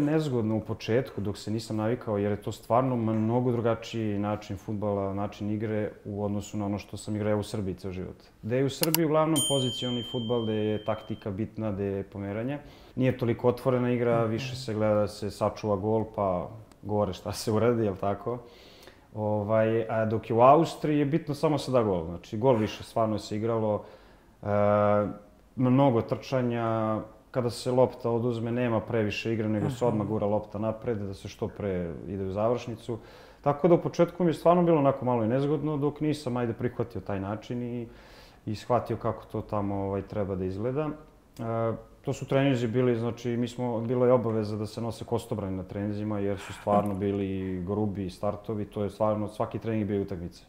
nezgodno u početku dok se nisam navikao jer je to stvarno mnogo drugačiji način futbala, način igre u odnosu na ono što sam igrao u Srbiji ceo život. Da je u Srbiji uglavnom pozicioni futbal, da je taktika bitna, da je pomeranje. Nije toliko otvorena igra, više se gleda da se sačuva gol pa gore šta se uradi, jel tako? Ovaj, a dok je u Austriji je bitno samo se da gol. Znači, gol više stvarno se igralo. E, mnogo trčanja, kada se lopta oduzme nema previše igre, nego se odmah gura lopta napred, da se što pre ide u završnicu. Tako da u početku mi je stvarno bilo onako malo i nezgodno, dok nisam ajde prihvatio taj način i, i shvatio kako to tamo ovaj, treba da izgleda. E, to su treninzi bili, znači mi smo, bilo je obaveza da se nose kostobrani na treninzima jer su stvarno bili grubi startovi, to je stvarno, svaki trening bio utakmice.